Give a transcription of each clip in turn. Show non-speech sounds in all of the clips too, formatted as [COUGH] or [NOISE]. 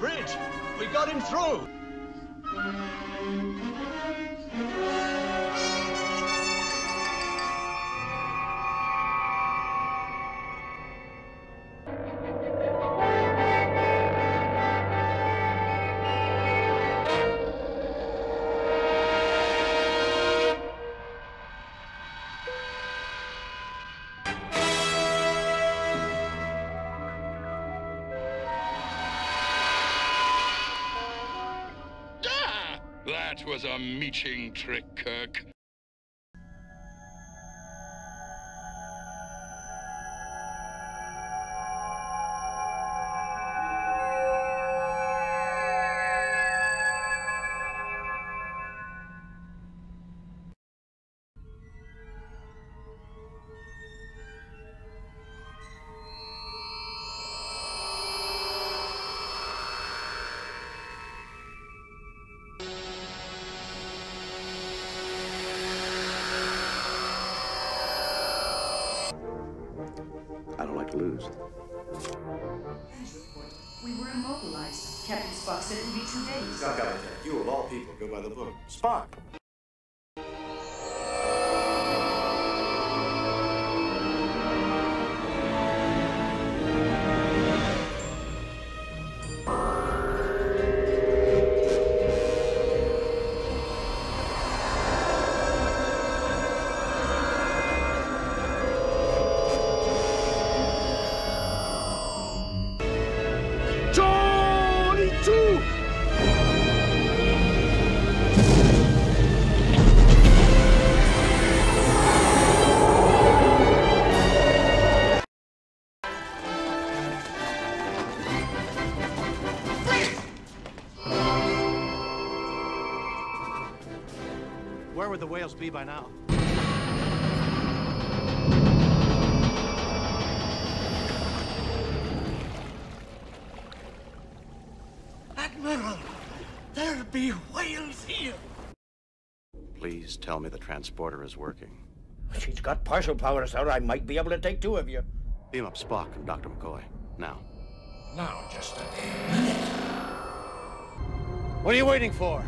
bridge! We got him through! Was a meeching trick, Kirk. Don't like to lose. We were immobilized. Captain Spock said it would be two days. Doc Allen, you of all people go by the book. Spock. The whales be by now? Admiral, there be whales here. Please tell me the transporter is working. She's got partial power, sir. I might be able to take two of you. Beam up Spock and Dr. McCoy. Now. Now, just a minute. What are you waiting for?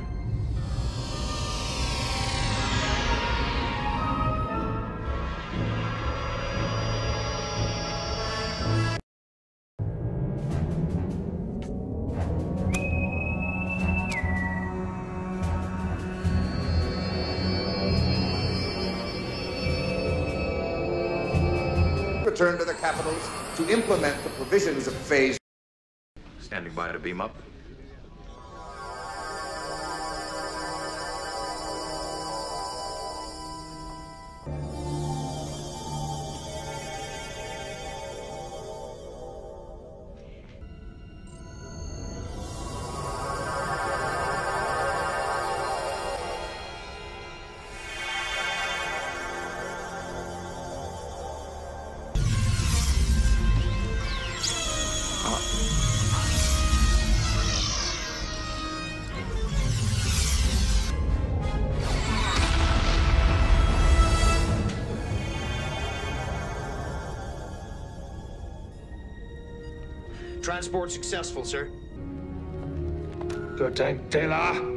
Return to the capitals to implement the provisions of phase. Standing by to beam up. Transport successful, sir. Good time, Taylor.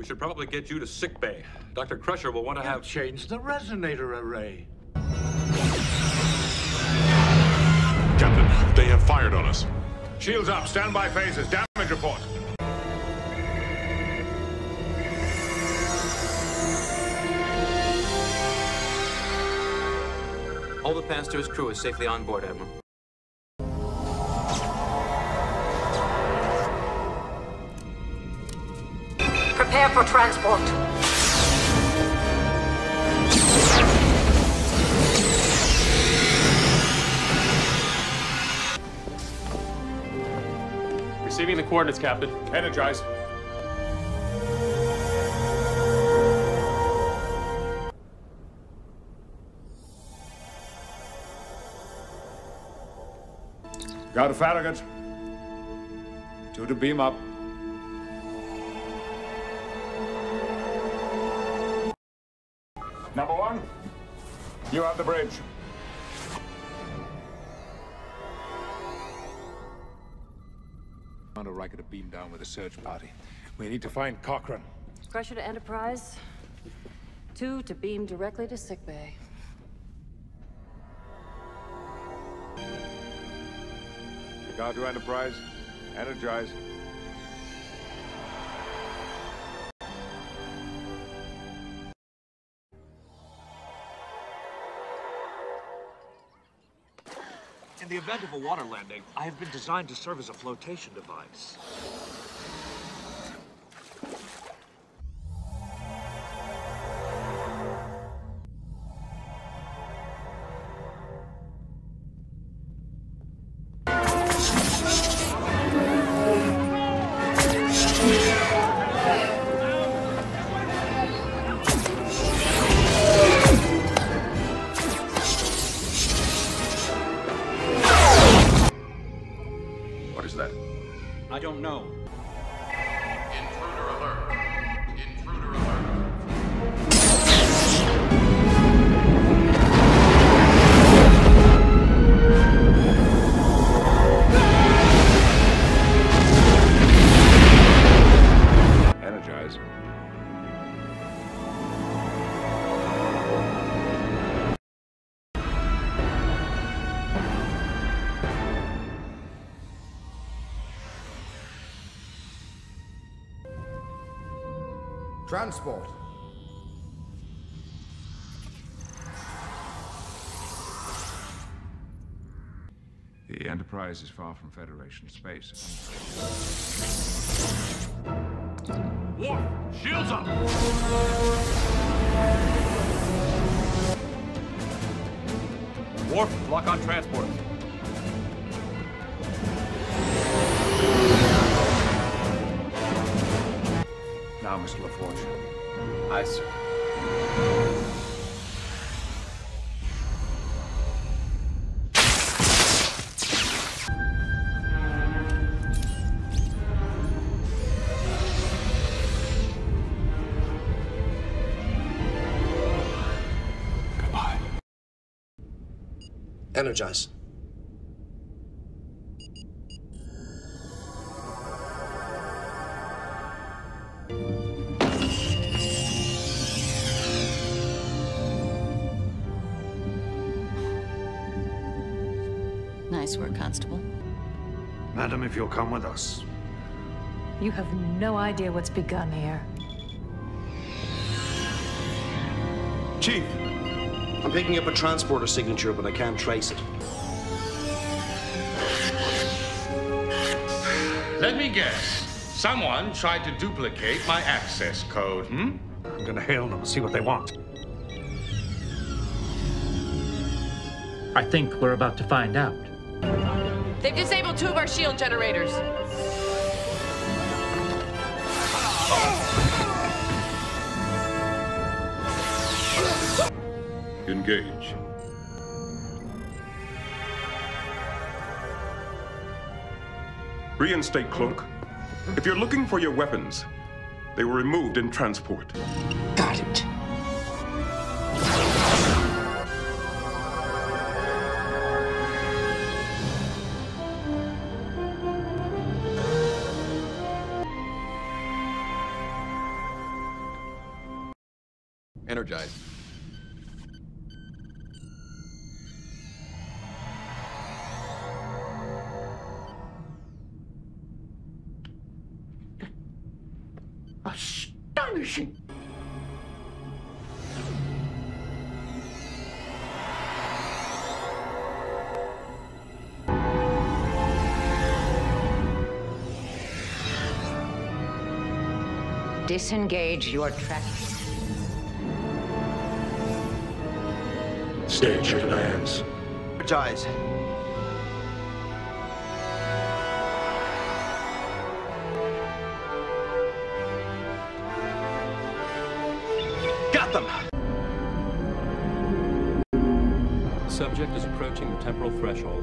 We should probably get you to sick bay. Dr. Crusher will want to have. changed the resonator array. Captain, they have fired on us. Shields up, standby phasers, damage report. All the Pasteur's crew is safely on board, Admiral. Prepare for transport. Receiving the coordinates, Captain. Energize. Got a Farragut. Two to beam up. You have the bridge. Commander Riker to beam down with a search party. We need to find Cochrane. Crusher to Enterprise. Two to beam directly to sickbay. Regard to Enterprise. Energize. In the event of a water landing, I have been designed to serve as a flotation device. Transport. The Enterprise is far from Federation space. War! Shields up! Warp, lock on transport. Now, Mr. LaForge. Aye, sir. Goodbye. Energize. Nice work, Constable. Madam, if you'll come with us. You have no idea what's begun here. Chief! I'm picking up a transporter signature, but I can't trace it. Let me guess. Someone tried to duplicate my access code, hmm? I'm gonna hail them, and see what they want. I think we're about to find out. They've disabled two of our shield generators. Engage. Reinstate cloak. If you're looking for your weapons, they were removed in transport. Got it. Energize. Astonishing. Disengage your traps. danger lands. Dies. Got them! Subject is approaching the temporal threshold.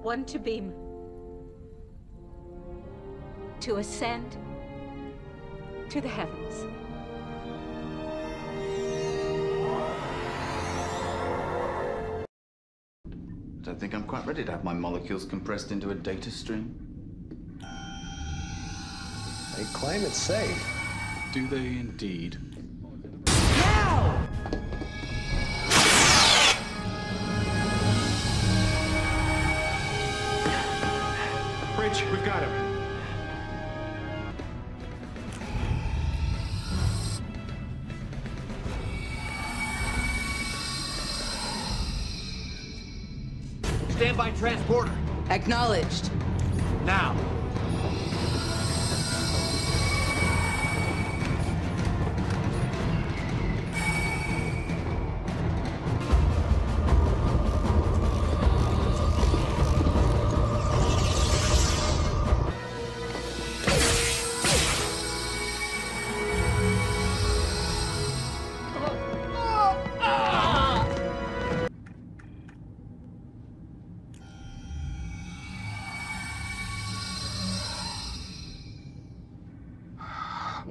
One to beam. To ascend to the heavens. I don't think I'm quite ready to have my molecules compressed into a data stream. They claim it's safe. Do they indeed? Bridge, we've got him. Standby transporter. Acknowledged. Now.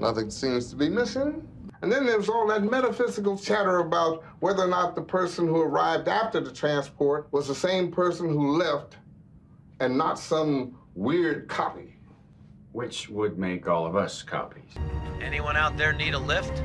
Nothing seems to be missing. And then there's all that metaphysical chatter about whether or not the person who arrived after the transport was the same person who left and not some weird copy. Which would make all of us copies. Anyone out there need a lift?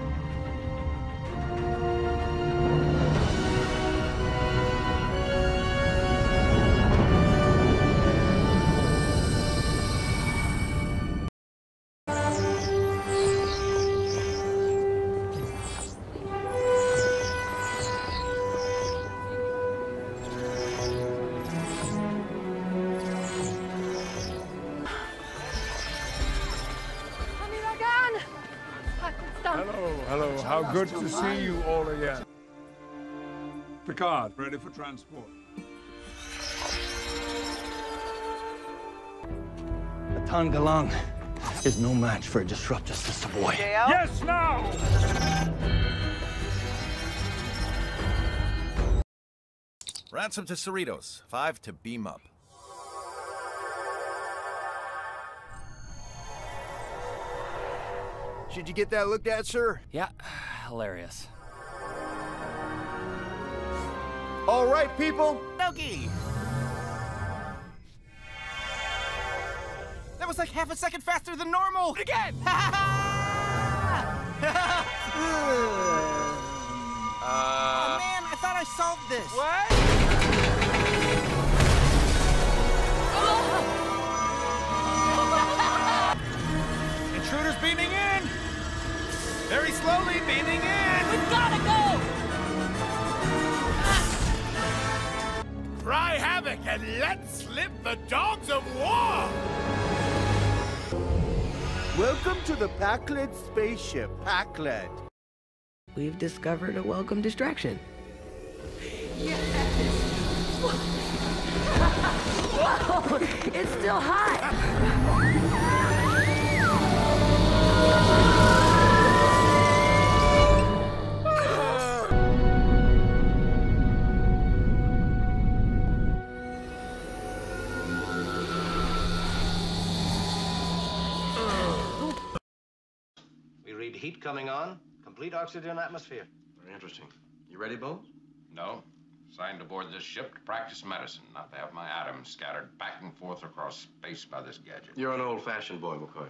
Good to see you all again. Picard, ready for transport. Matan Galang is no match for a disruptor, Sister Boy. Yes, now! Ransom to Cerritos. Five to beam up. Should you get that looked at, sir? Yeah, hilarious. All right, people. Noki. That was like half a second faster than normal. Again. [LAUGHS] uh... Oh man, I thought I solved this. What? [LAUGHS] Intruders beaming in. Very slowly beaming in. We gotta go. Cry havoc and let slip the dogs of war. Welcome to the Pakled spaceship, Pakled. We've discovered a welcome distraction. Yes! [LAUGHS] Whoa! It's still hot! Coming on, complete oxygen atmosphere. Very interesting. You ready, Bones? No. Signed aboard this ship to practice medicine, not to have my atoms scattered back and forth across space by this gadget. You're an old-fashioned boy, McCoy.